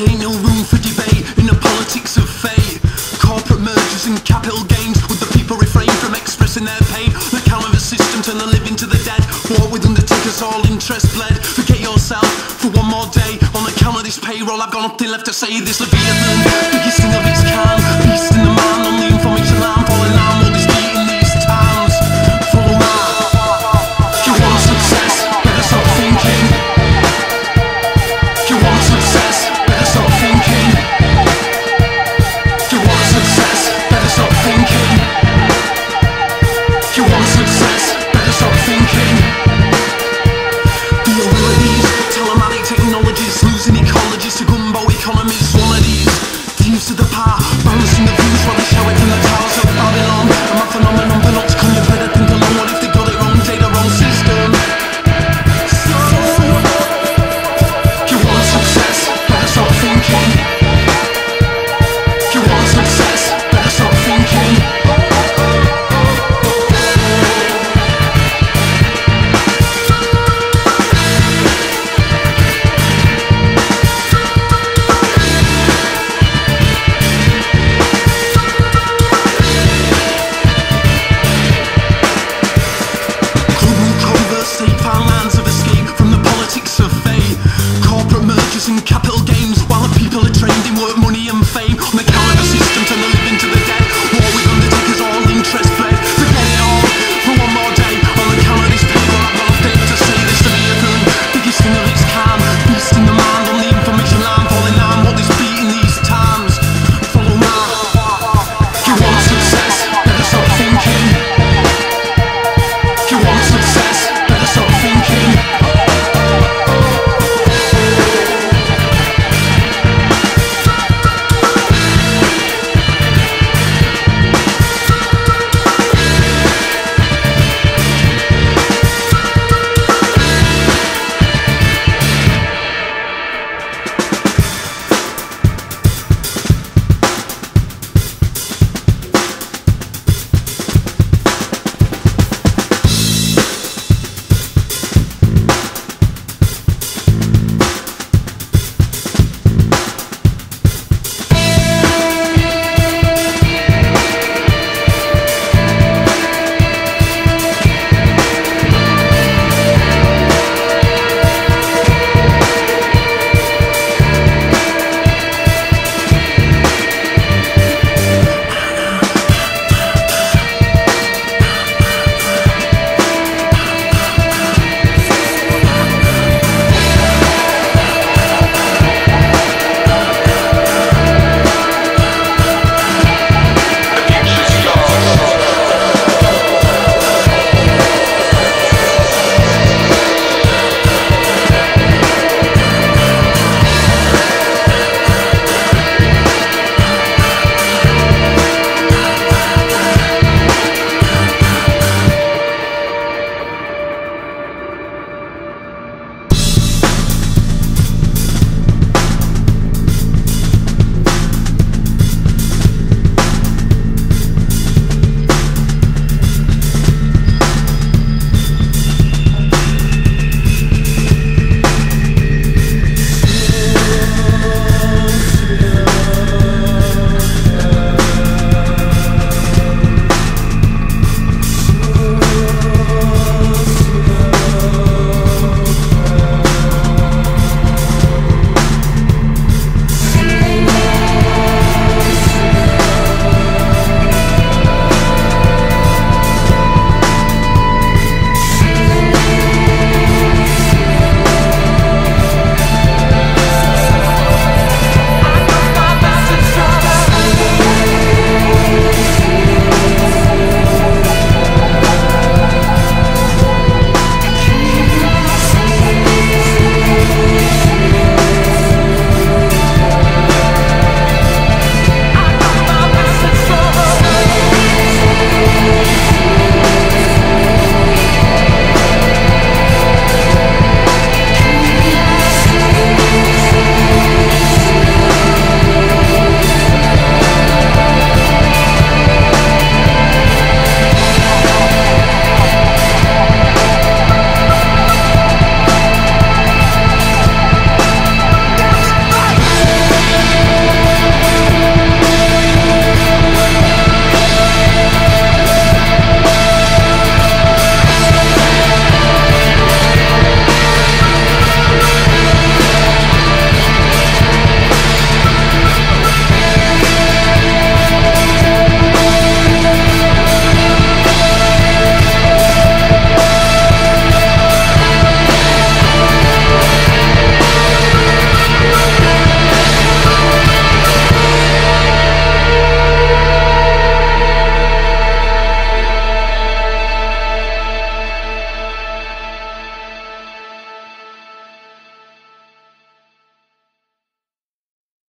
Ain't no room for debate in the politics of fate. Corporate mergers and capital gains. Would the people refrain from expressing their pain? The of a system turn the living to the dead. War with undertakers, all interest bled. Forget yourself for one more day. On account of this payroll, I've got nothing left to say. This Leviathan, to the pie